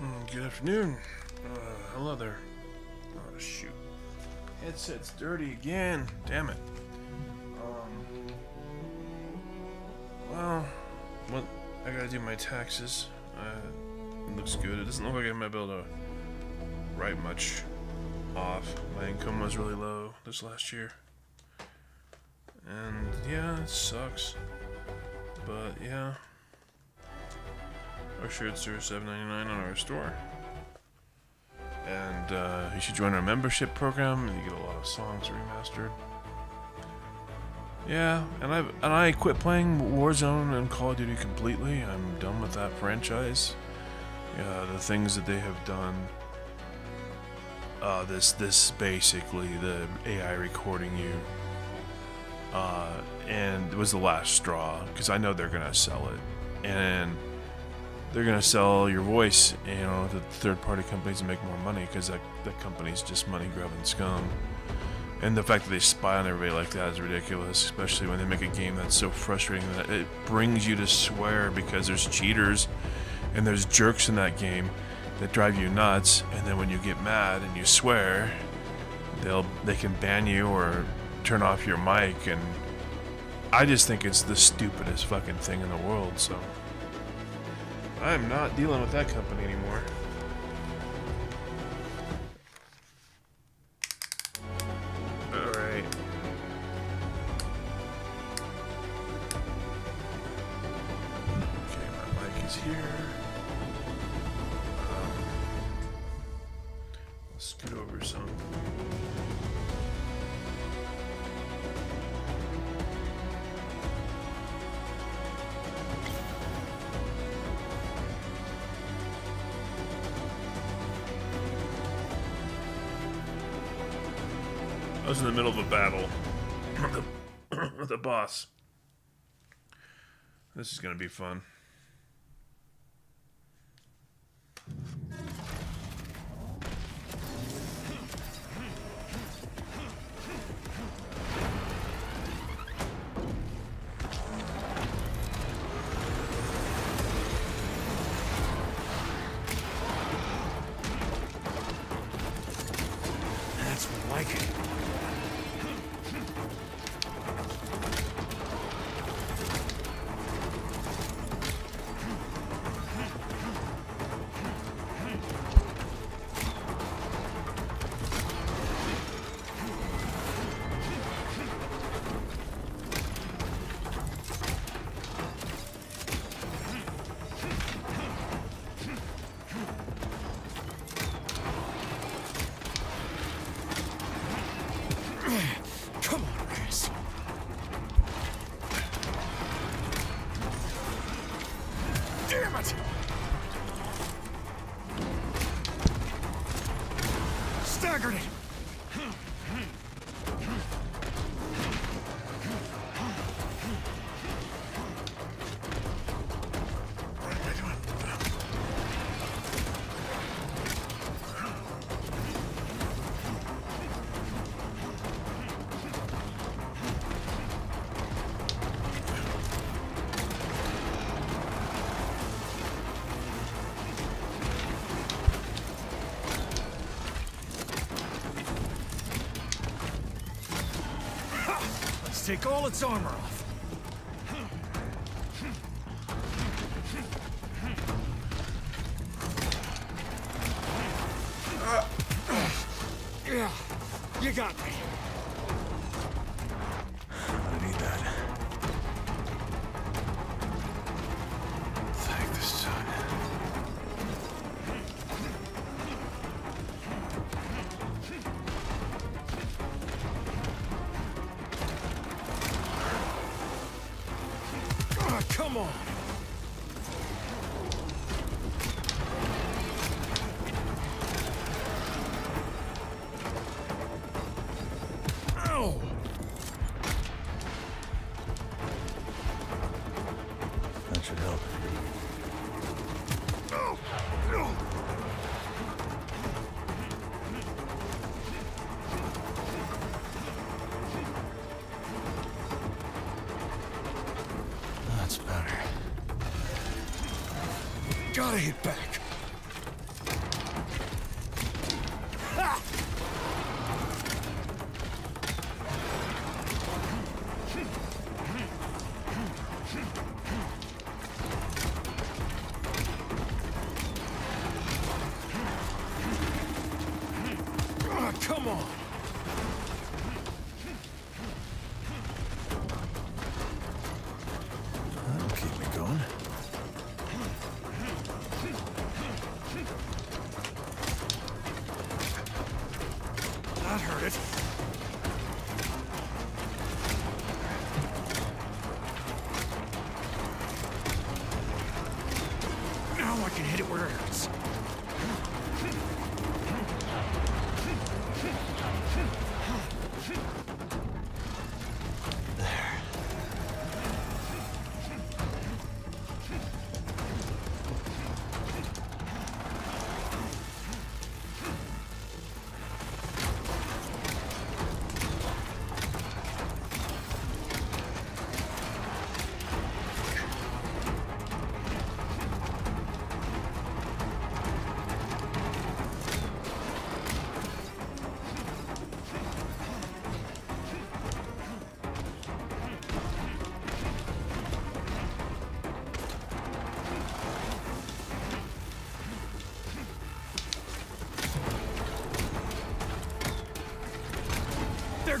Mm, good afternoon. Uh, hello there. Oh, shoot. Headset's dirty again. Damn it. Um. Well, what? I gotta do my taxes. Uh, it looks good. It doesn't look like I might be able to write much off. My income was really low this last year. And yeah, it sucks. But yeah. Our shirts are $7.99 on our store. And uh, you should join our membership program and you get a lot of songs remastered. Yeah, and I and I quit playing Warzone and Call of Duty completely. I'm done with that franchise. Yeah, the things that they have done. Uh, this this basically the AI recording you. Uh, and it was the last straw because I know they're gonna sell it, and they're gonna sell your voice, you know, to third-party companies and make more money because that that company's just money-grubbing scum. And the fact that they spy on everybody like that is ridiculous, especially when they make a game that's so frustrating that it brings you to swear because there's cheaters and there's jerks in that game that drive you nuts. And then when you get mad and you swear, they'll they can ban you or turn off your mic. And I just think it's the stupidest fucking thing in the world. So I'm not dealing with that company anymore. The, the boss. This is gonna be fun. Take all its armor come on! That's hit back.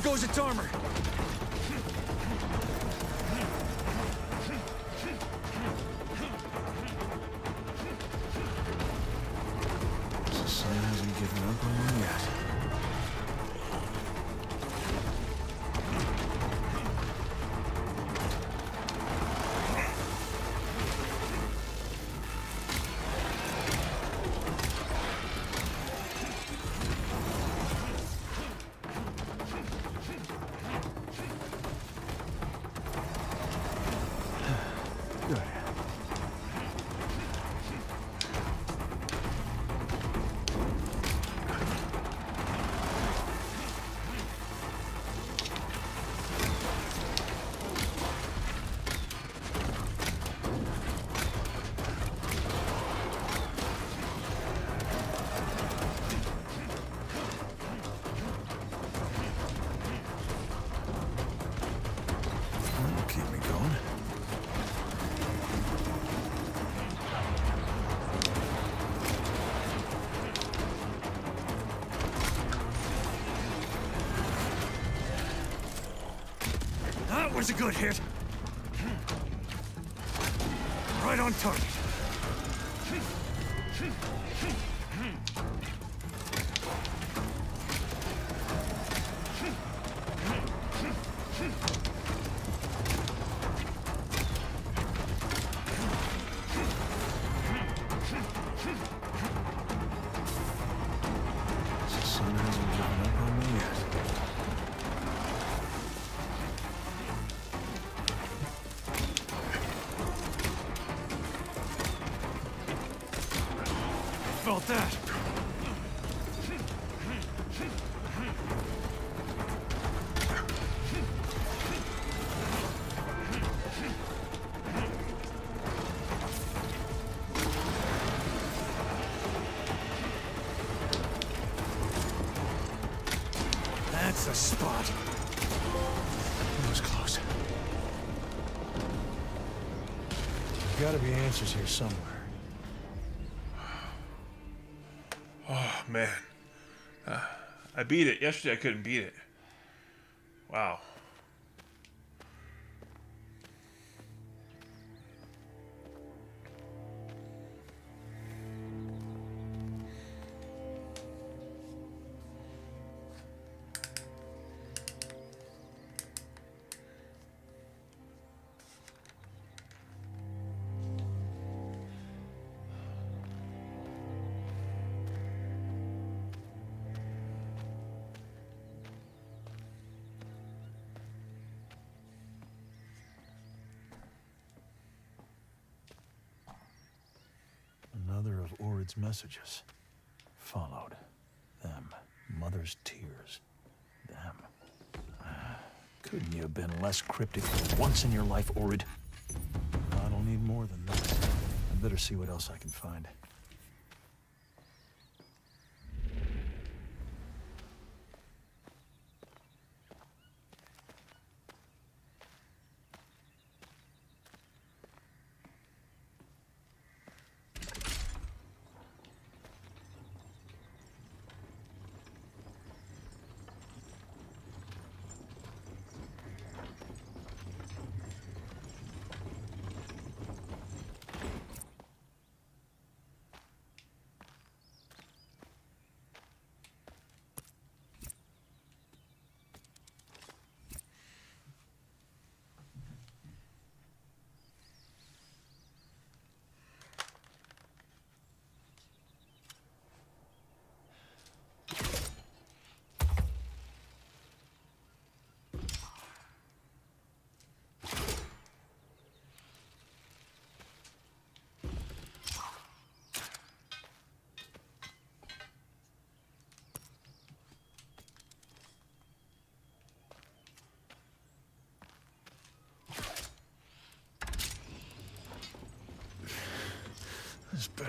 Goes its armor. That Felt that. That's a spot. It was close. There's Gotta be answers here somewhere. Man, Uh, I beat it yesterday. I couldn't beat it. Of messages. Followed. Them. Mother's tears. Them. Ah, Couldn't you have been less cryptic for once in your life, Urid? I don't need more than that. I better see what else I can find.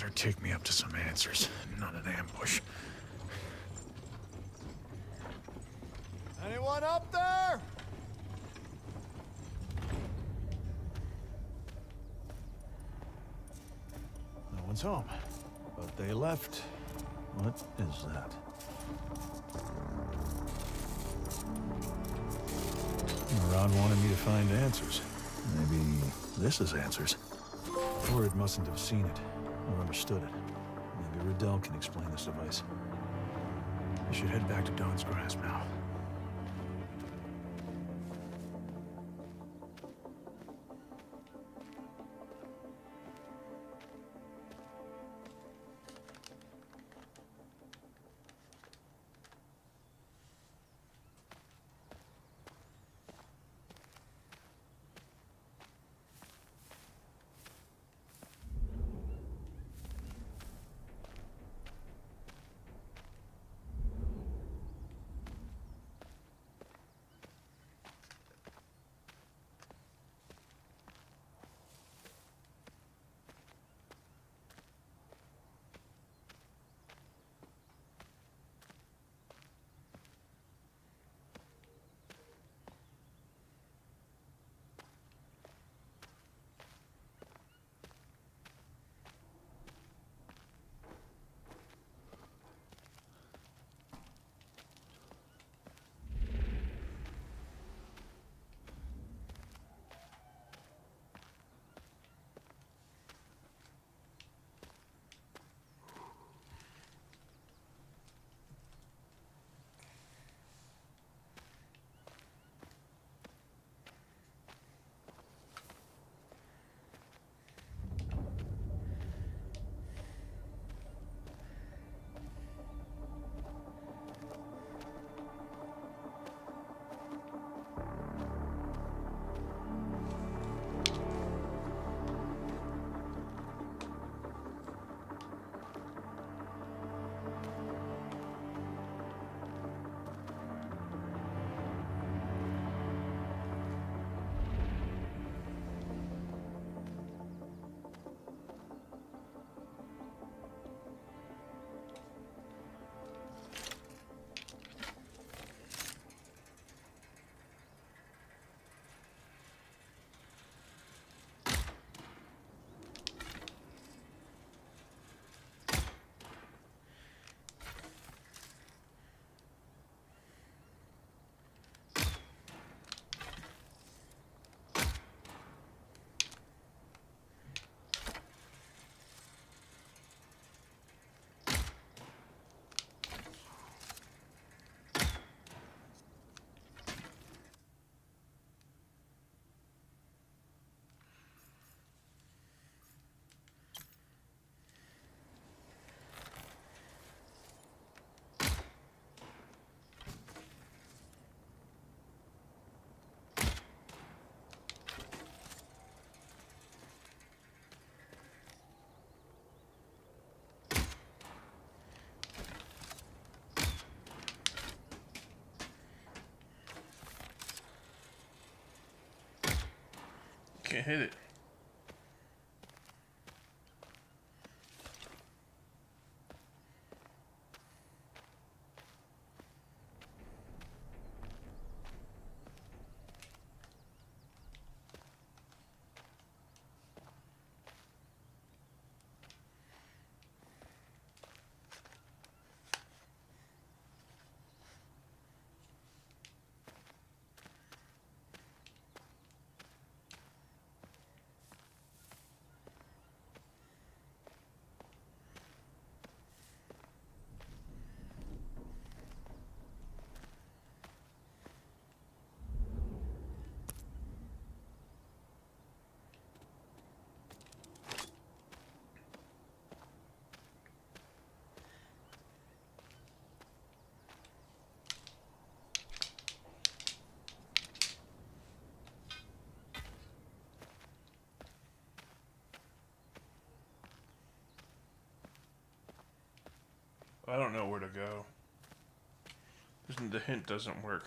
Would take me up to some answers, not an ambush. Anyone up there? No one's home. But they left. What is that? Rod wanted me to find answers. Maybe this is answers. Ford mustn't have seen it, or understood it. Maybe Riddell can explain this device. I should head back to Dawn's Grasp now. Can't hit it. I don't know where to go. The hint doesn't work.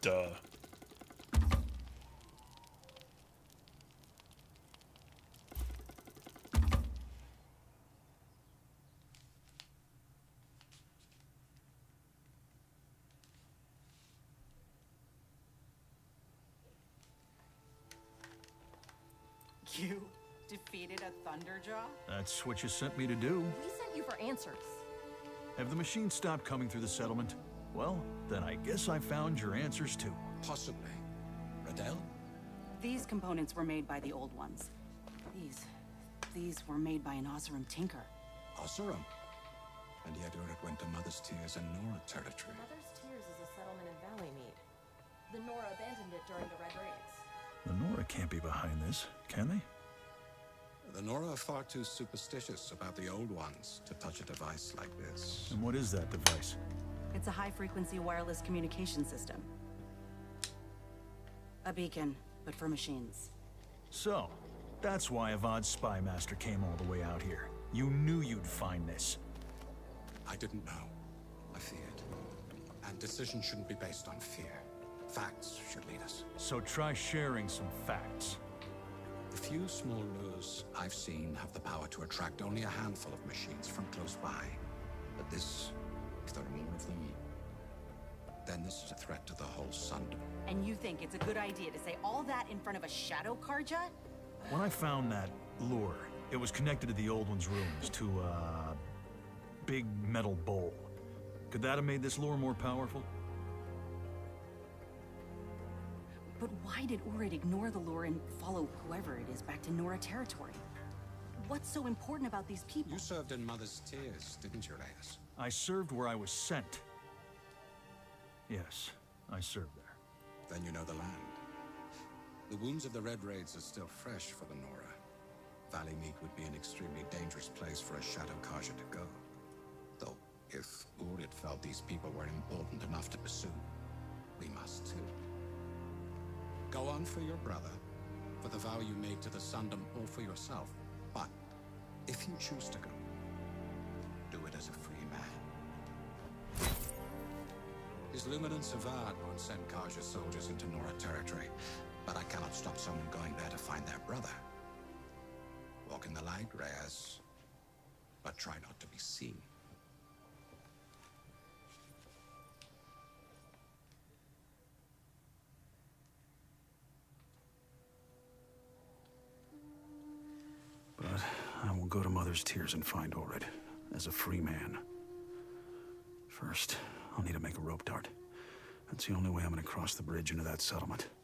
Duh. You defeated a Thunderjaw? That's what you sent me to do. We sent you for answers. Have the machines stopped coming through the settlement? Well, then I guess I found your answers too. Possibly. Radell? These components were made by the old ones. These... these were made by an Oseram tinker. Oseram? And yet Uruk went to Mother's Tears and Nora territory. Mother's Tears is a settlement in Valleymead. The Nora abandoned it during the Red Raids. The Nora can't be behind this, can they? The Nora are far too superstitious about the old ones to touch a device like this. And what is that device? It's a high-frequency wireless communication system. A beacon, but for machines. So, that's why Avad's spy master came all the way out here. You knew you'd find this. I didn't know. I feared. And decisions shouldn't be based on fear. Facts should lead us. So try sharing some facts. The few small lures I've seen have the power to attract only a handful of machines from close by. But this, if there are more of them, then this is a threat to the whole Sundom. And you think it's a good idea to say all that in front of a Shadow Carja? When I found that lure, it was connected to the old one's ruins, to a big metal bowl. Could that have made this lure more powerful? But why did Urid ignore the lure and follow whoever it is back to Nora territory? What's so important about these people? You served in Mother's Tears, didn't you, Ryas? I served where I was sent. Yes, I served there. Then you know the land. The wounds of the Red Raids are still fresh for the Nora. Valleymead would be an extremely dangerous place for a Shadow Carja to go. Though, if Urid felt these people were important enough to pursue, we must too. Go on for your brother, for the vow you made to the Sundom, or for yourself. But, if you choose to go, do it as a free His Luminance Avad won't send Carja soldiers into Nora territory, but I cannot stop someone going there to find their brother. Walk in the light, Ryas, but try not to be seen. But I will go to Mother's Tears and find Urid, as a free man. First, I'll need to make a rope dart. That's the only way I'm gonna cross the bridge into that settlement.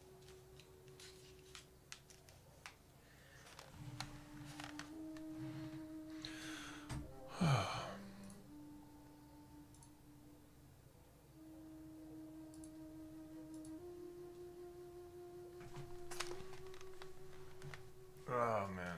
Oh man.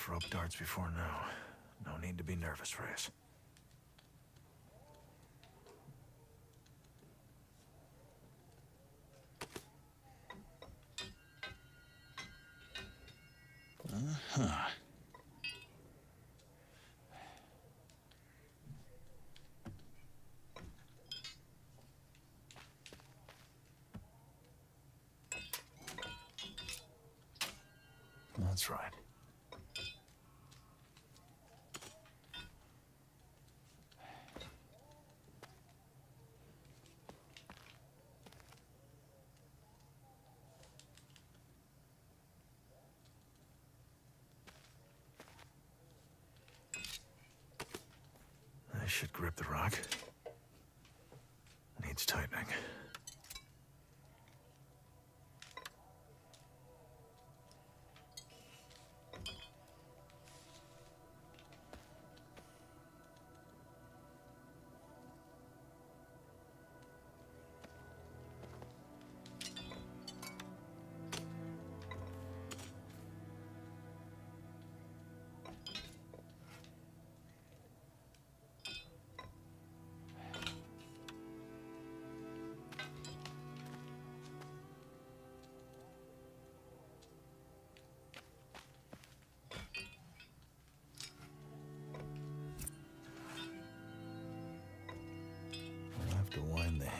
Enough rope darts before now. No need to be nervous, Ryas. Uh-huh.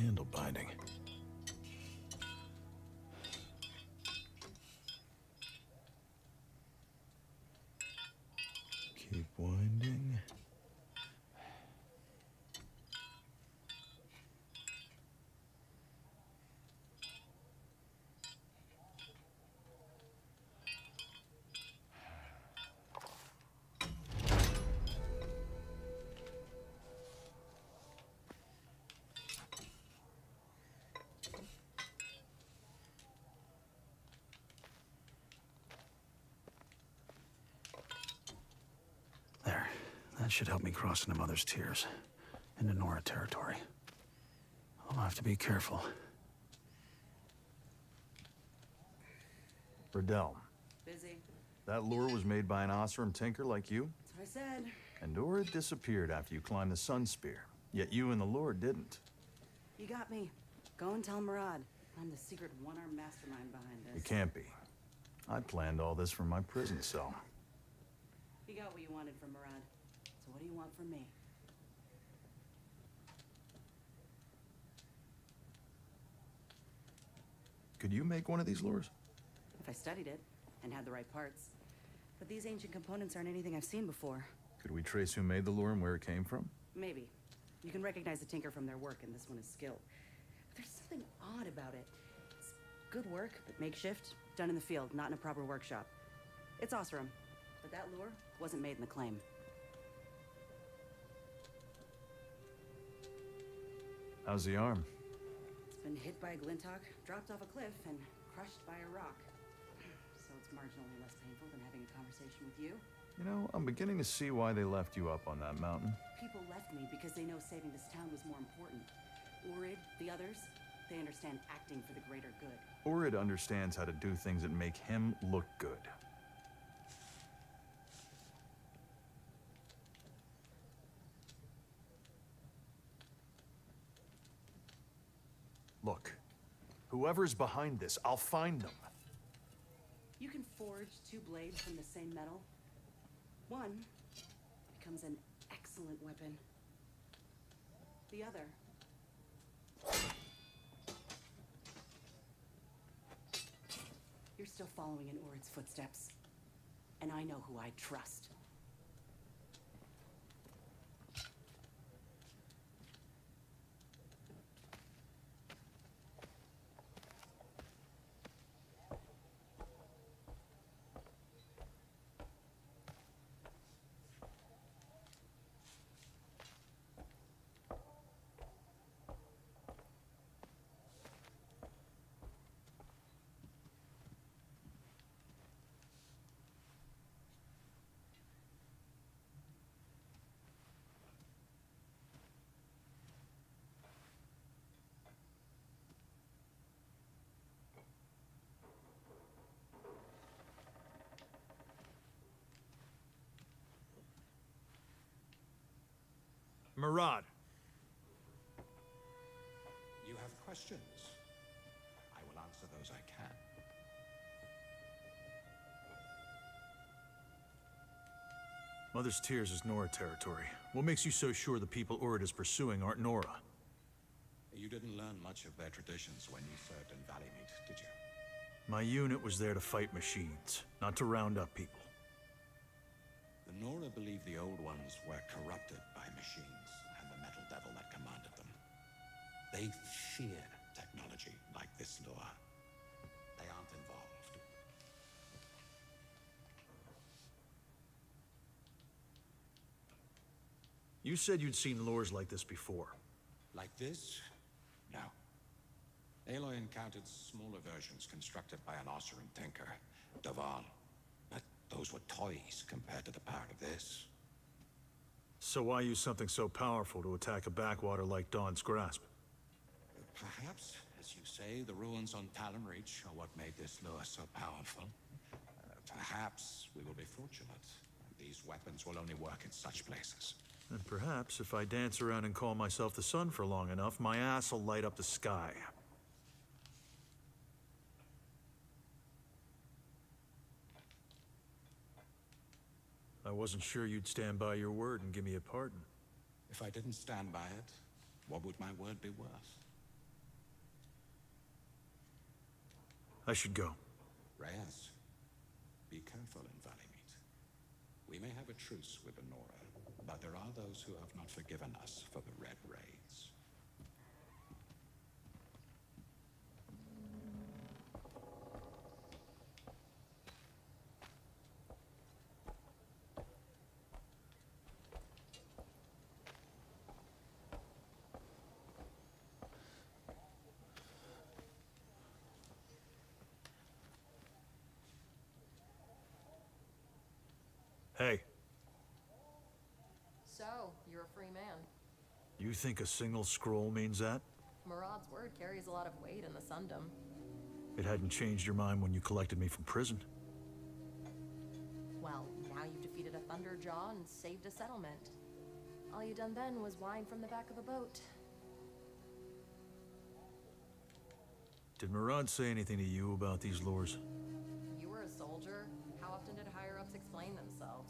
Handle binding. That should help me cross into Mother's Tears. Into Nora territory. I'll have to be careful. Riddell, Busy. that lure was made by an Oseram tinker like you? That's what I said. And Dora disappeared after you climbed the Sun Spear. Yet you and the lure didn't. You got me. Go and tell Marad. I'm the secret one-armed mastermind behind this. You can't be. I planned all this from my prison cell. You got what you wanted from Marad. What do you want from me? Could you make one of these lures? If I studied it and had the right parts. But these ancient components aren't anything I've seen before. Could we trace who made the lure and where it came from? Maybe. You can recognize the tinker from their work, and this one is skilled. But there's something odd about it. It's good work, but makeshift, done in the field, not in a proper workshop. It's Oseram, but that lure wasn't made in the claim. How's the arm? It's been hit by a glintock, dropped off a cliff, and crushed by a rock. So it's marginally less painful than having a conversation with you. You know, I'm beginning to see why they left you up on that mountain. People left me because they know saving this town was more important. Urid, the others, they understand acting for the greater good. Urid understands how to do things that make him look good. Look, whoever's behind this, I'll find them. You can forge two blades from the same metal. One becomes an excellent weapon. The other. You're still following in Urid's footsteps. And I know who I trust. Marad, You have questions. I will answer those I can. Mother's Tears is Nora territory. What makes you so sure the people Urid is pursuing aren't Nora? You didn't learn much of their traditions when you served in Valleymead, did you? My unit was there to fight machines, not to round up people. The Nora believe the Old Ones were corrupted by machines and the Metal Devil that commanded them. They fear technology like this lure. They aren't involved. You said you'd seen lures like this before. Like this? No. Aloy encountered smaller versions constructed by an Oseram tinker, Dervahl. Those were toys compared to the power of this. So why use something so powerful to attack a backwater like Dawn's Grasp? Perhaps, as you say, the ruins on Talon Reach are what made this lure so powerful. Uh, perhaps we will be fortunate. These weapons will only work in such places. And perhaps if I dance around and call myself the sun for long enough, my ass will light up the sky. wasn't sure you'd stand by your word and give me a pardon. If I didn't stand by it, what would my word be worth? I should go. Ryas, be careful in Valley We may have a truce with Honora, but there are those who have not forgiven us for the Red Raids. Hey, So, you're a free man. you think a single scroll means that? Marad's word carries a lot of weight in the Sundom. It hadn't changed your mind when you collected me from prison. Well, now you've defeated a Thunderjaw and saved a settlement. All you done then was whine from the back of a boat. Did Murad say anything to you about these lures? You were a soldier. Often did higher-ups explain themselves?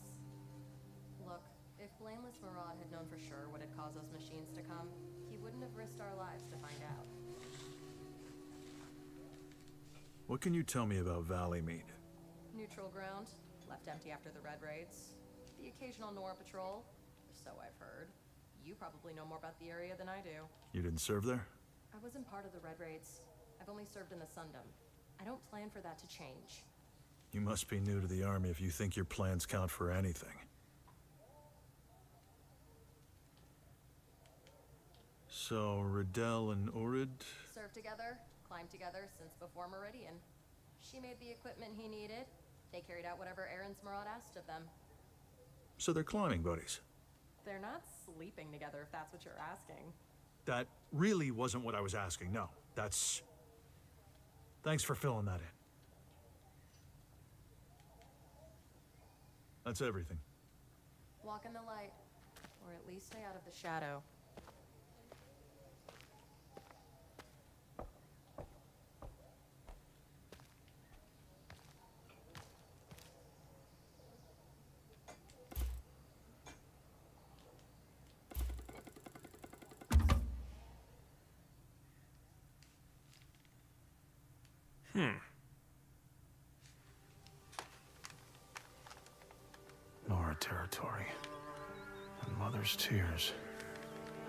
Look, if Blameless Marad had known for sure what had caused those machines to come, he wouldn't have risked our lives to find out. What can you tell me about Valleymead? Neutral ground, left empty after the Red Raids. The occasional Nora patrol, so I've heard. You probably know more about the area than I do. You didn't serve there? I wasn't part of the Red Raids. I've only served in the Sundom. I don't plan for that to change. You must be new to the army if you think your plans count for anything. So, Riddell and Urid? Served together, climbed together since before Meridian. She made the equipment he needed. They carried out whatever errands Marad asked of them. So they're climbing buddies. They're not sleeping together, if that's what you're asking. That really wasn't what I was asking. No, that's. Thanks for filling that in. That's everything. Walk in the light, or at least stay out of the shadow. Nora territory. And Mother's tears.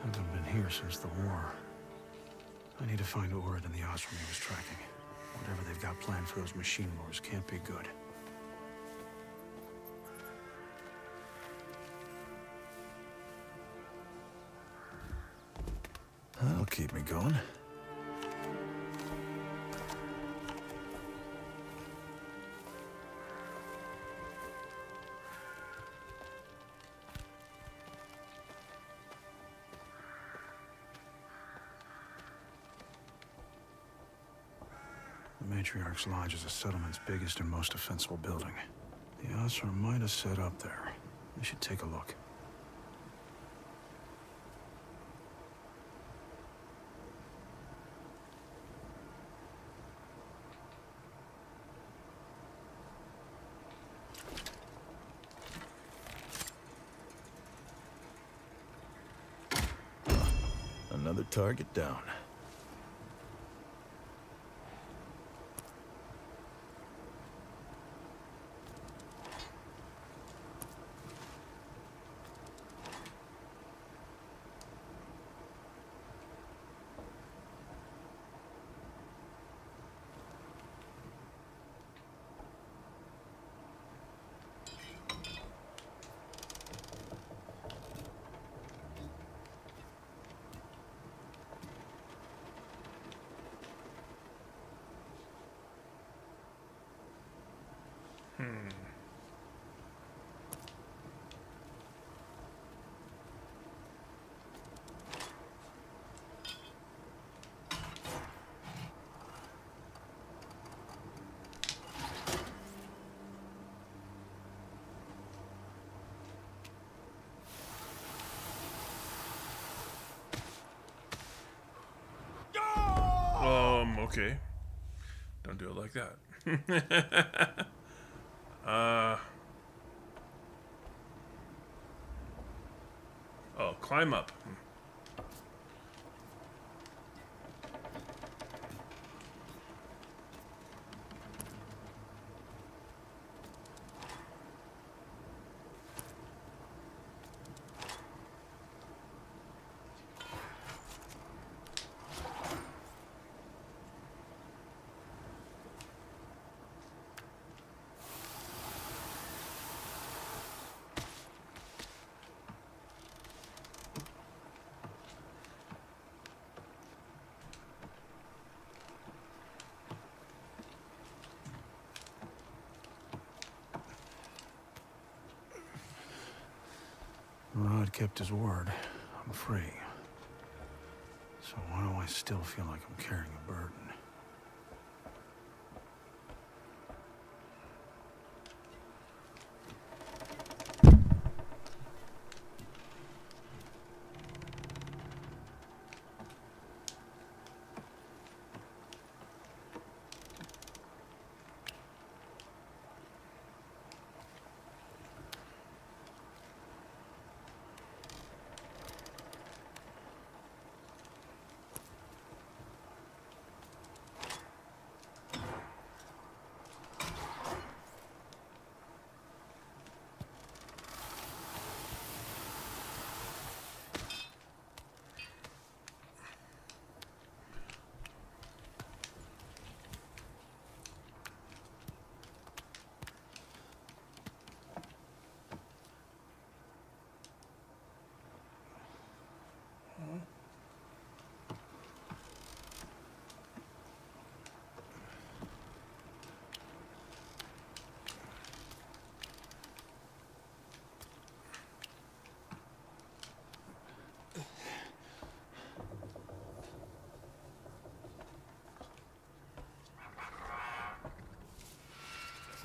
Haven't been here since the war. I need to find Urid and the Oseram he was tracking. Whatever they've got planned for those machine lures can't be good. That'll keep me going. The Matriarch's Lodge is the settlement's biggest and most defensible building. The Oseram might have set up there. We should take a look. Another target down. Um, okay. Don't do it like that. uh. Oh, climb up. Rod kept his word. I'm free. So why do I still feel like I'm carrying a burden?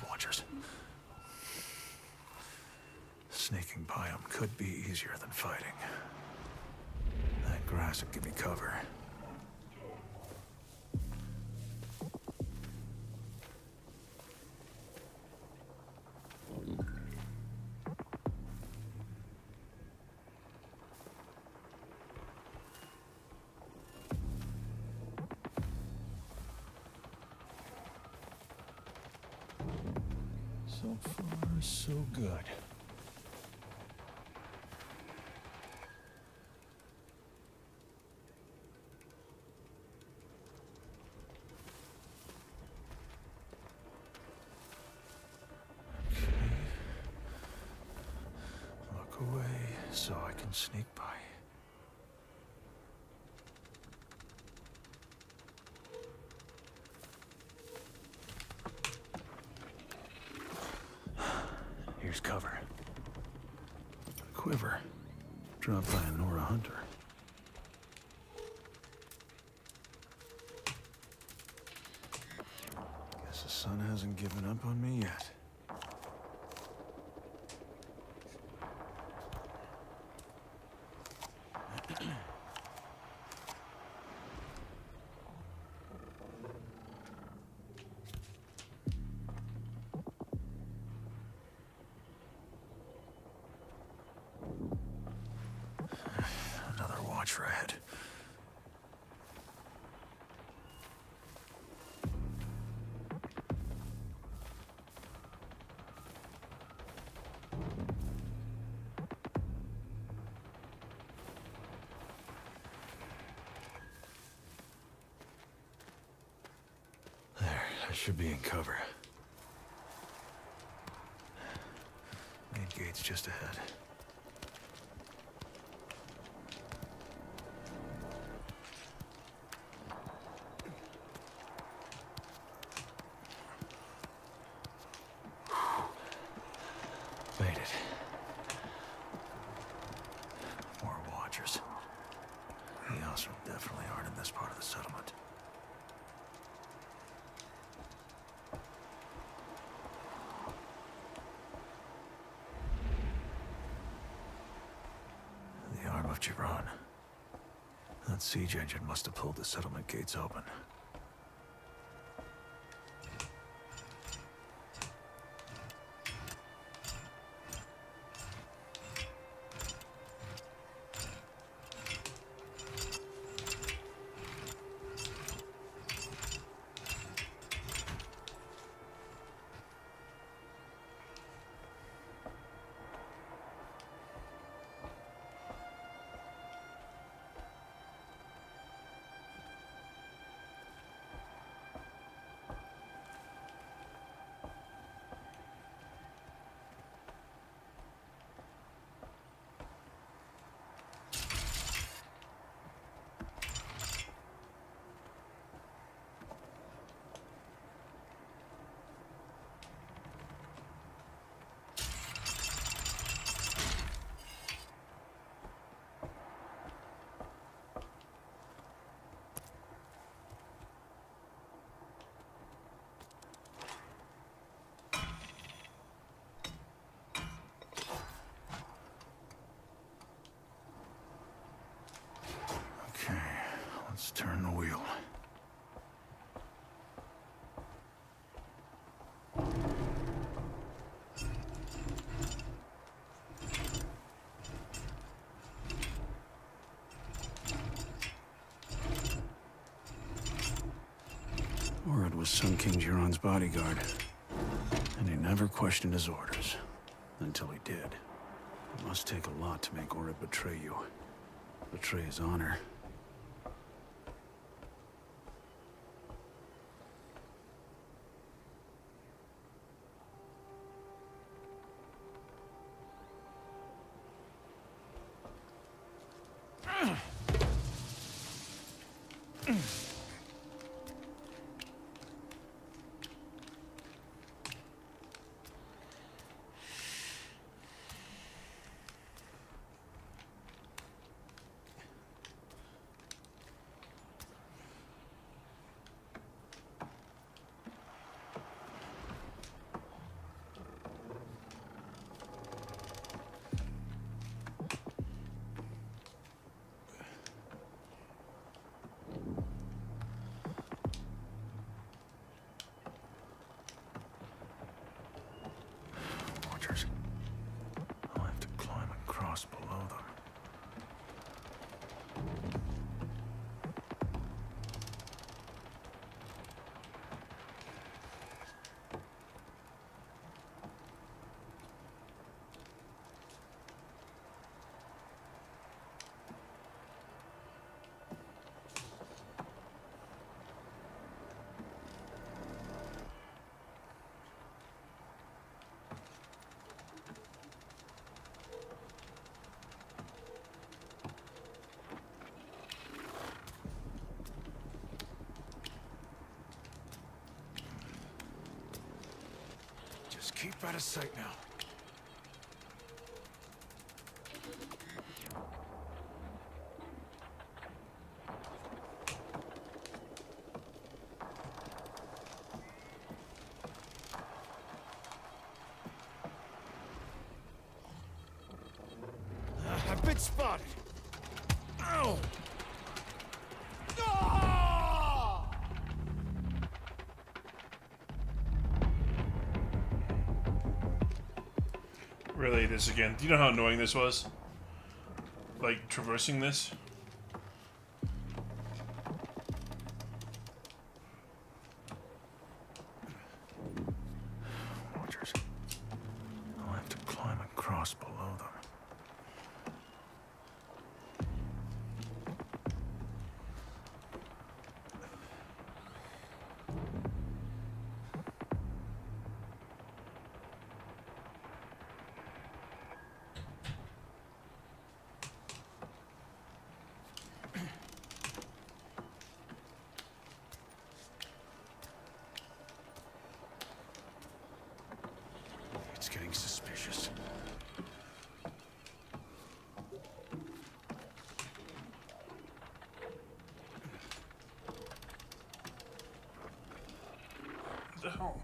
Watchers. Sneaking by them could be easier than fighting. That grass would give me cover. Can sneak by. Here's cover. A quiver. Dropped by a Nora Hunter. Guess the sun hasn't given up on me yet. Should be in cover. Main gate's just ahead. Made it. More watchers. The Oseram definitely aren't in this part of the settlement. The arm of Jiran. That siege engine must have pulled the settlement gates open. turn the wheel. Or was Sun King Jiran's bodyguard. And he never questioned his orders. Until he did. It must take a lot to make Urid betray you. Betray his honor. Keep out of sight now. I've been spotted. Ow! Really, this again. Do you know how annoying this was? Like, traversing this? Watchers. I'll have to climb across below them. It's getting suspicious. The hell?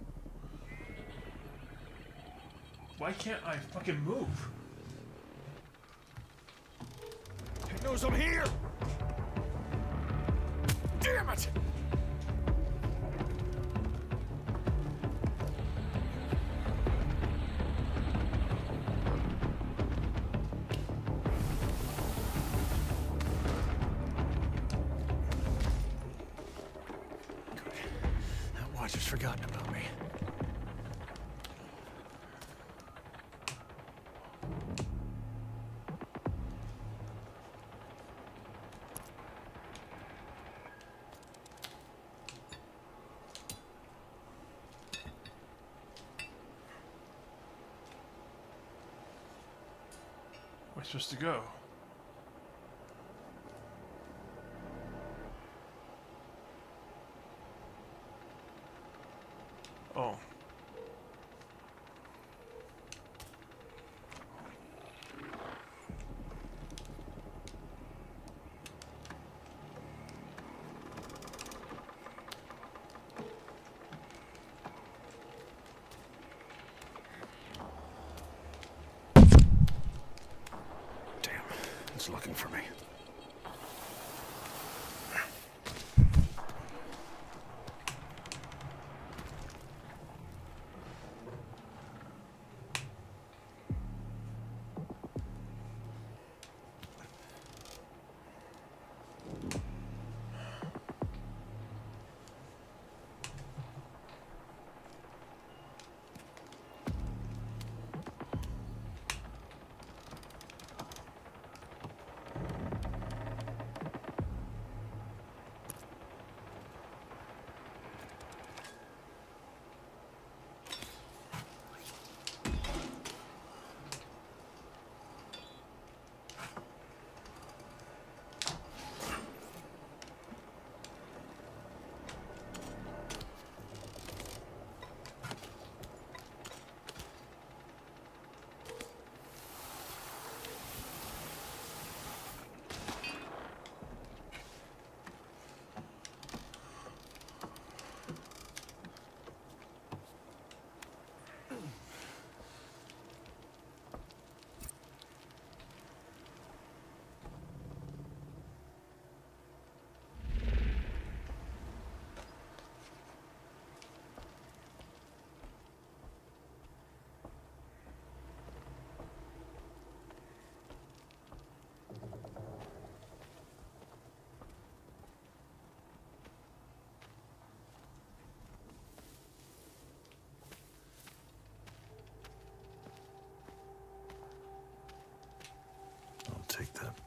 Why can't I fucking move? It knows I'm here! Damn it! To go? Oh. Damn, looking for me.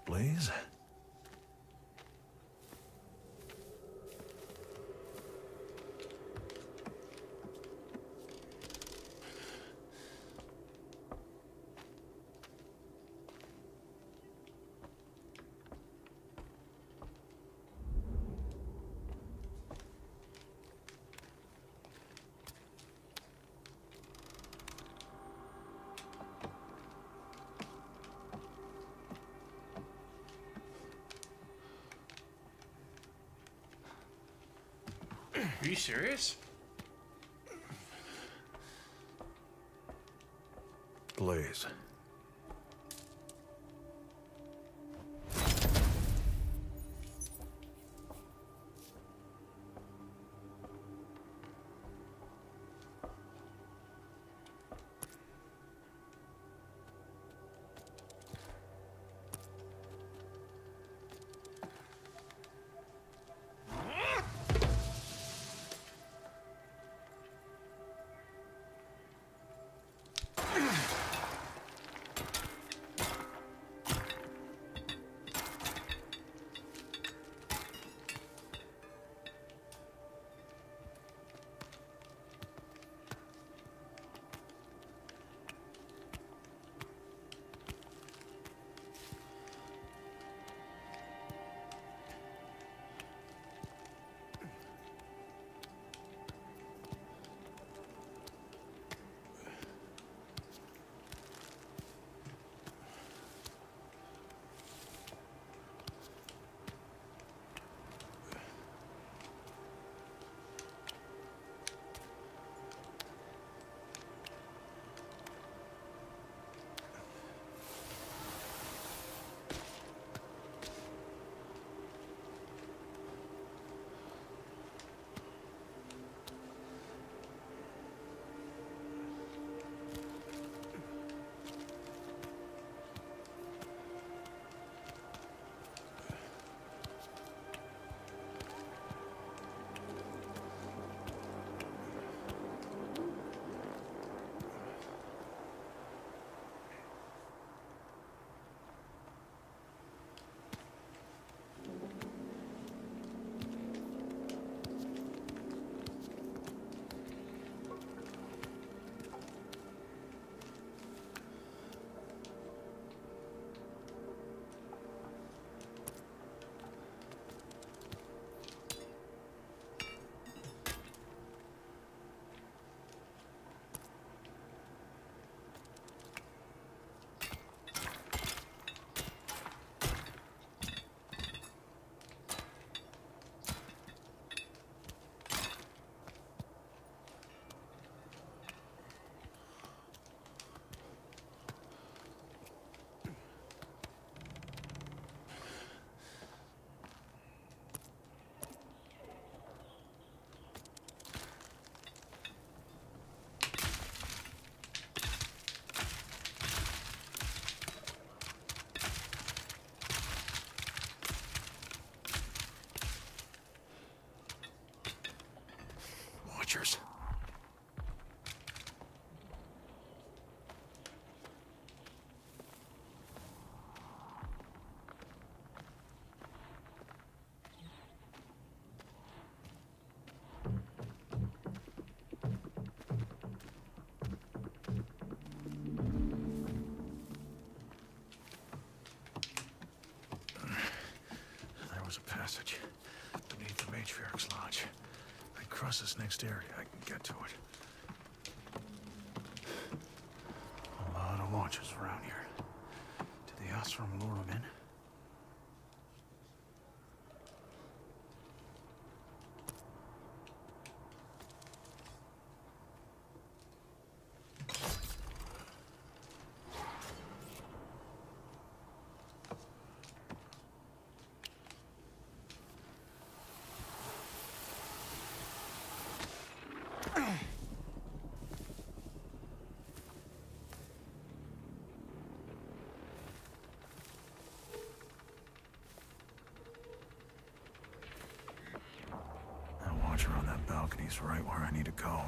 Blaze? Are you serious? There was a passage beneath the matriarch's lodge. I cross this next area, I can get to it. A lot of watchers around here. Did the Oseram lure them in? That balcony's right where I need to go.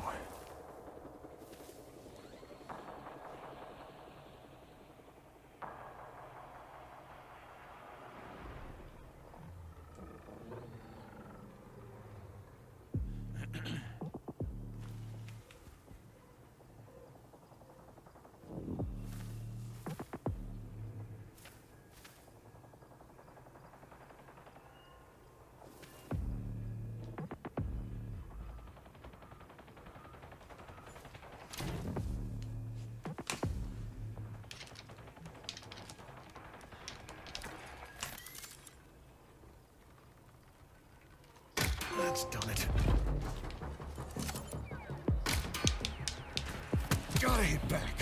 That's done it. Gotta hit back.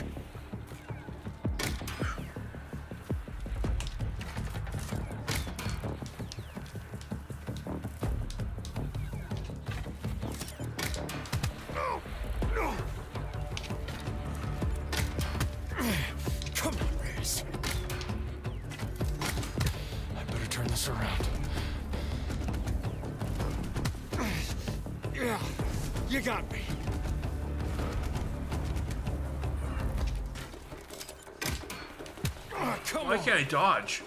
Can't I dodge?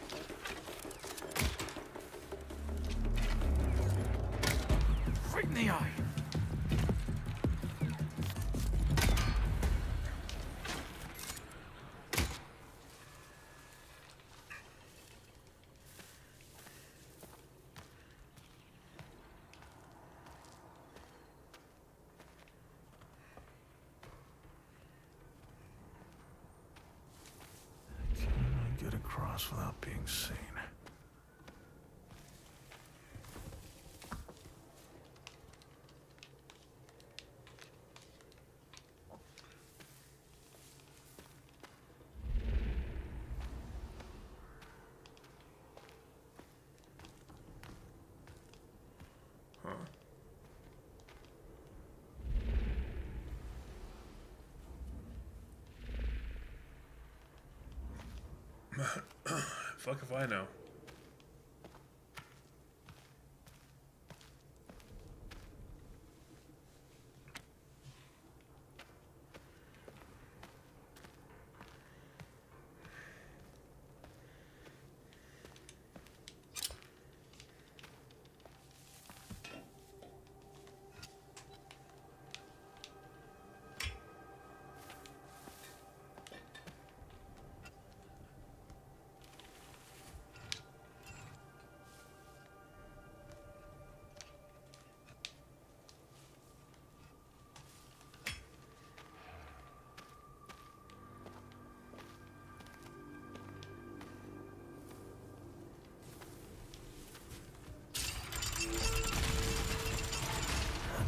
Fuck if I know.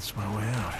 That's my way out.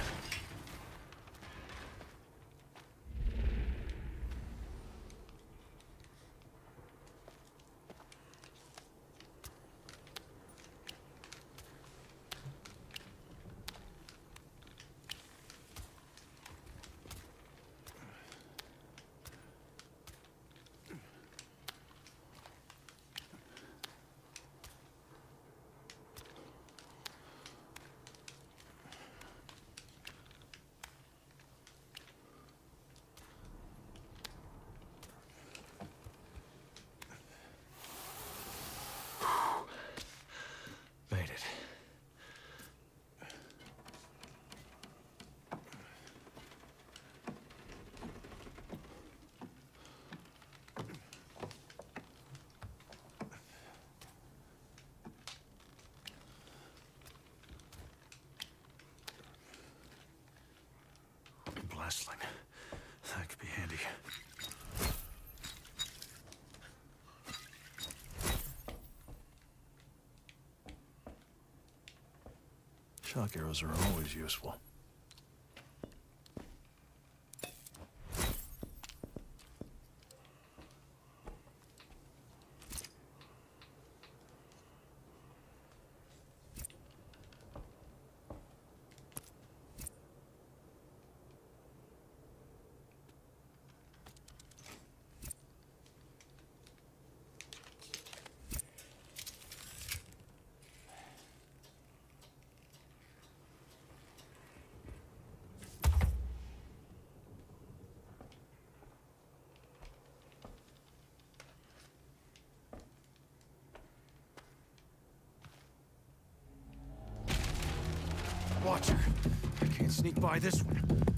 Made it. Blastling. That could be handy. Shock arrows are always useful. I can't sneak by this one.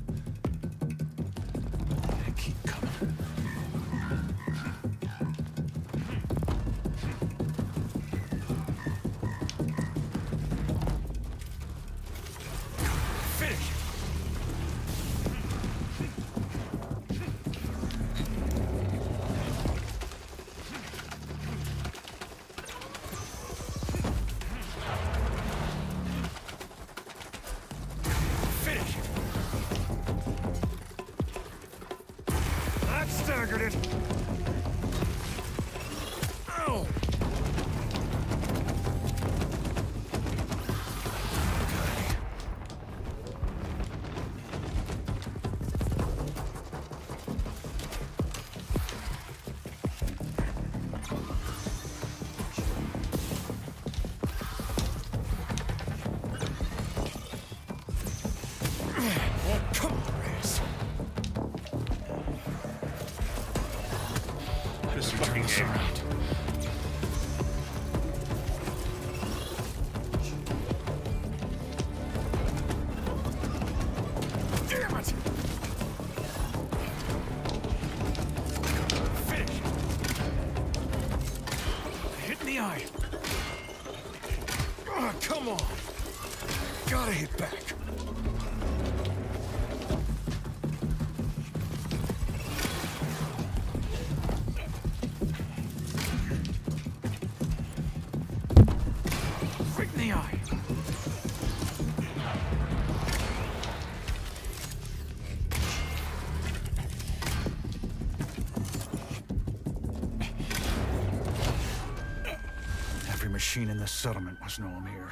This settlement must know I'm here.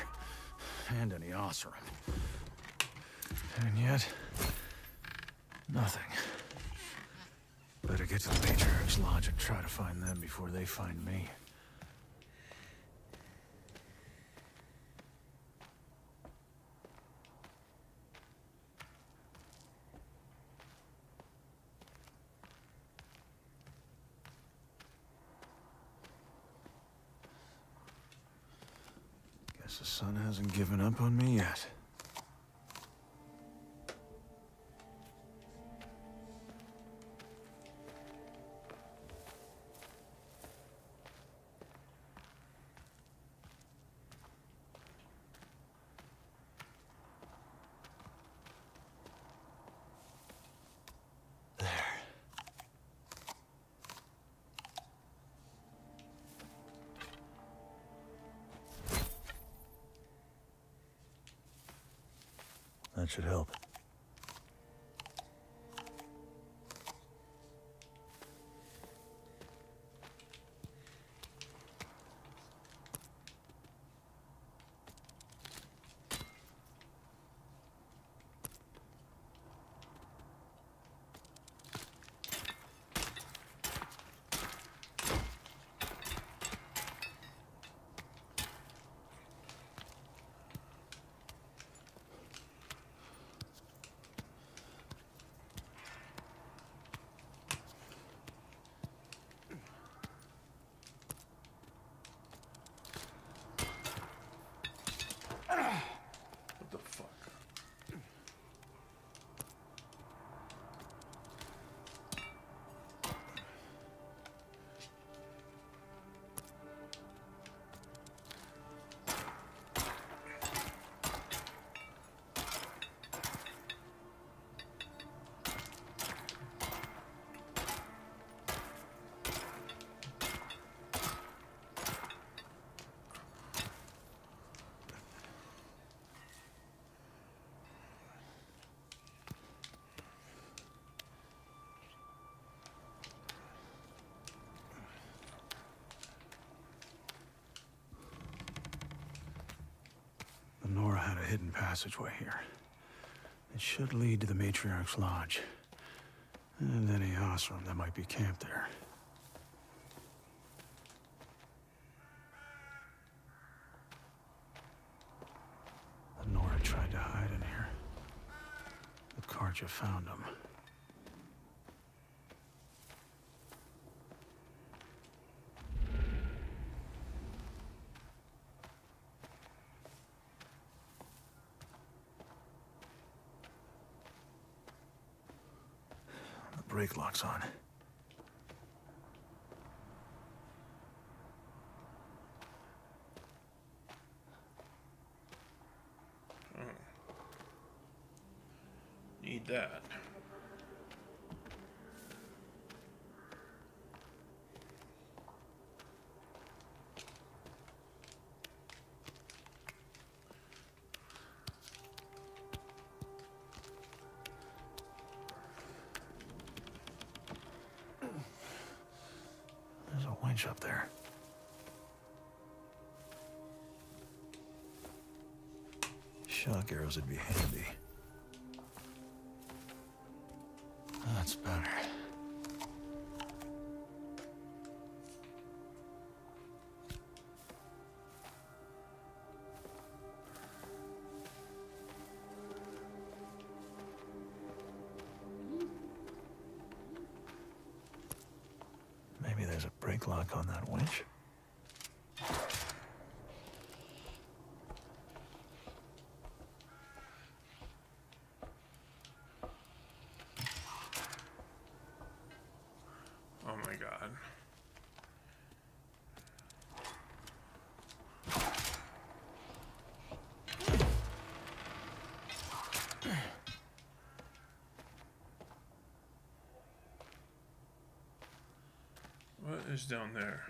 And any Oseram. And yet, nothing. Better get to the Matriarch's Lodge and try to find them before they find me. Guess the sun hasn't given up on me yet. Should help. Hidden passageway here. It should lead to the Matriarch's Lodge. And any Oseram that might be camped there. The Nora tried to hide in here. The Carja found him. Lock's on. Winch up there. Shock arrows would be handy. That's better. Lock on that winch. Oh my god. What is down there?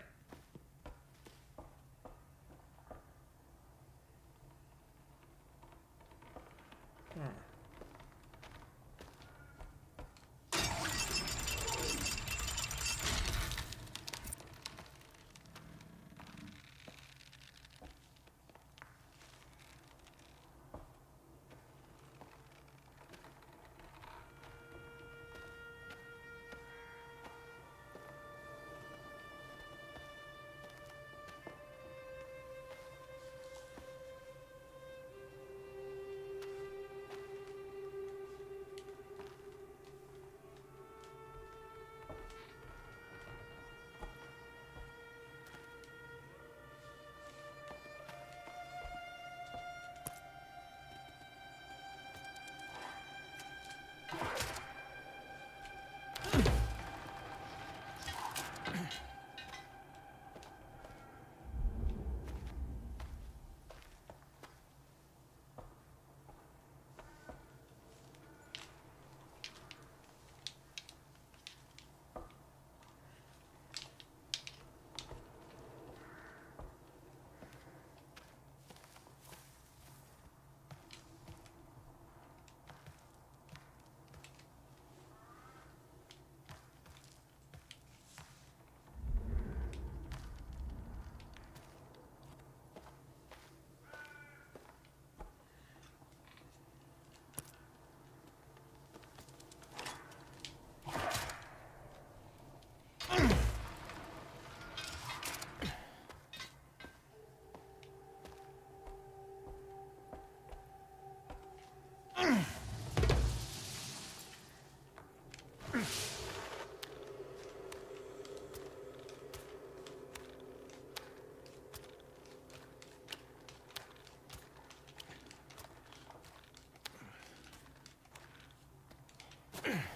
Let's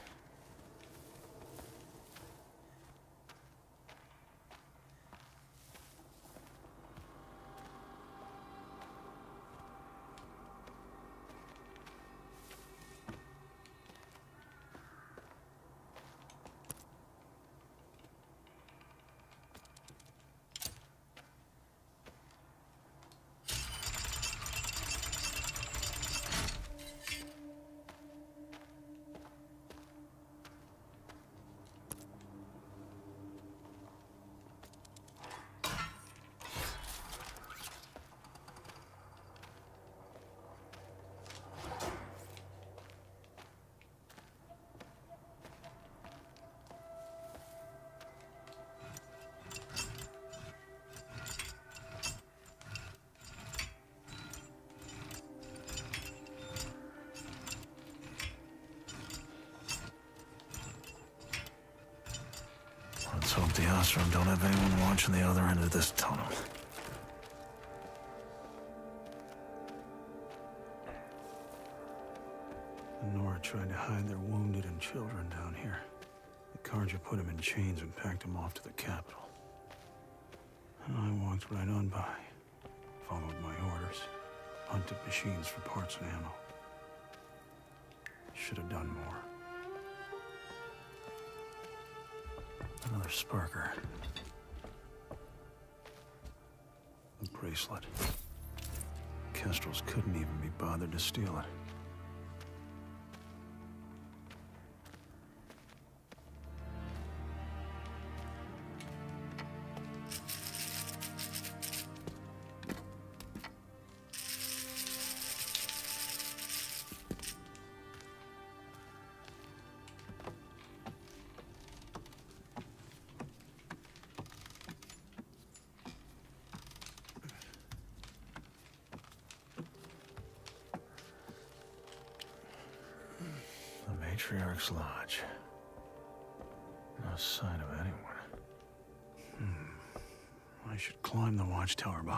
hope the Oseram don't have anyone watching the other end of this tunnel. The Nora tried to hide their wounded and children down here. The Carja put them in chains and packed them off to the capital. And I walked right on by, followed my orders, hunted machines for parts and ammo. Should have done more. Another sparker. A bracelet. Kestrels couldn't even be bothered to steal it.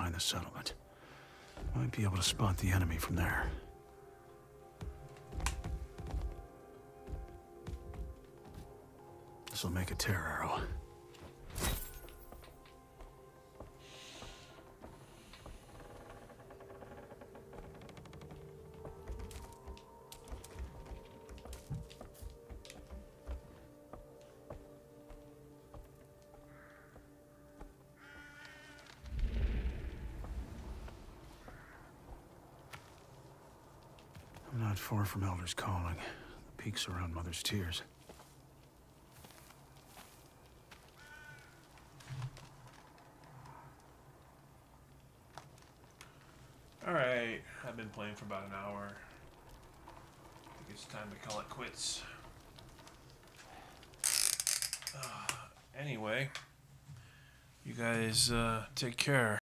Behind the settlement. Might be able to spot the enemy from there. This'll make a tear arrow. From Elder's Calling. The peaks around Mother's Tears. Alright, I've been playing for about an hour. I think it's time to call it quits. Uh, anyway, you guys uh, take care.